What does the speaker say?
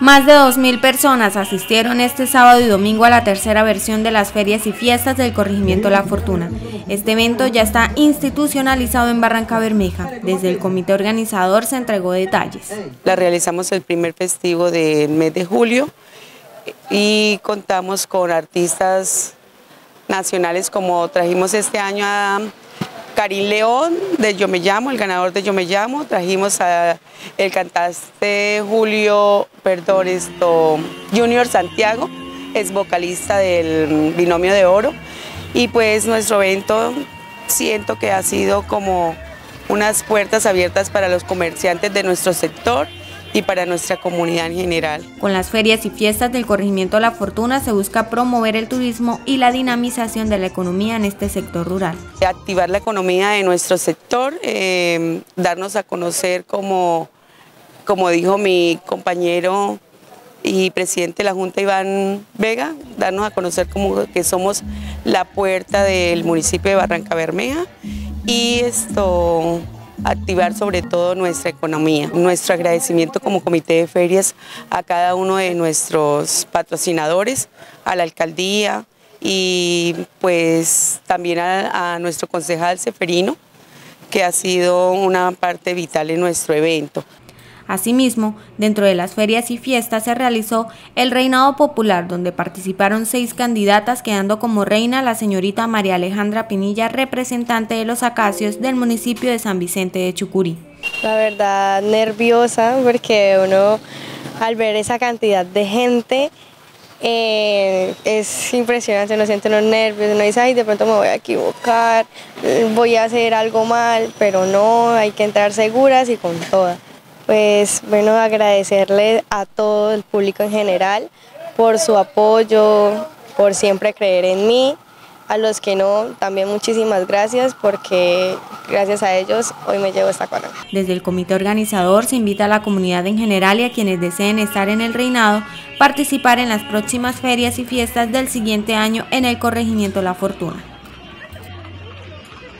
Más de 2.000 personas asistieron este sábado y domingo a la tercera versión de las ferias y fiestas del Corregimiento La Fortuna. Este evento ya está institucionalizado en Barranca Bermeja. Desde el comité organizador se entregó detalles. La realizamos el primer festivo del mes de julio y contamos con artistas nacionales como trajimos este año a Karim León de Yo Me Llamo, el ganador de Yo Me Llamo. Trajimos a el cantante Julio, perdón, esto, Junior Santiago, es vocalista del Binomio de Oro. Y pues nuestro evento siento que ha sido como unas puertas abiertas para los comerciantes de nuestro sector y para nuestra comunidad en general. Con las ferias y fiestas del corregimiento La Fortuna se busca promover el turismo y la dinamización de la economía en este sector rural. Activar la economía de nuestro sector, eh, darnos a conocer como, como dijo mi compañero y presidente de la Junta Iván Vega, darnos a conocer como que somos la puerta del municipio de Barranca Bermeja y esto activar sobre todo nuestra economía. Nuestro agradecimiento como comité de ferias a cada uno de nuestros patrocinadores, a la alcaldía y pues también a, nuestro concejal Seferino, que ha sido una parte vital en nuestro evento. Asimismo, dentro de las ferias y fiestas se realizó el Reinado Popular, donde participaron seis candidatas, quedando como reina la señorita María Alejandra Pinilla, representante de los acacios del municipio de San Vicente de Chucurí. La verdad, nerviosa, porque uno al ver esa cantidad de gente eh, es impresionante, uno siente los nervios, uno dice, ay, de pronto me voy a equivocar, voy a hacer algo mal, pero no, hay que entrar seguras y con todas pues bueno, agradecerle a todo el público en general por su apoyo, por siempre creer en mí. A los que no, también muchísimas gracias porque gracias a ellos hoy me llevo esta corona. Desde el comité organizador se invita a la comunidad en general y a quienes deseen estar en el reinado participar en las próximas ferias y fiestas del siguiente año en el corregimiento La Fortuna.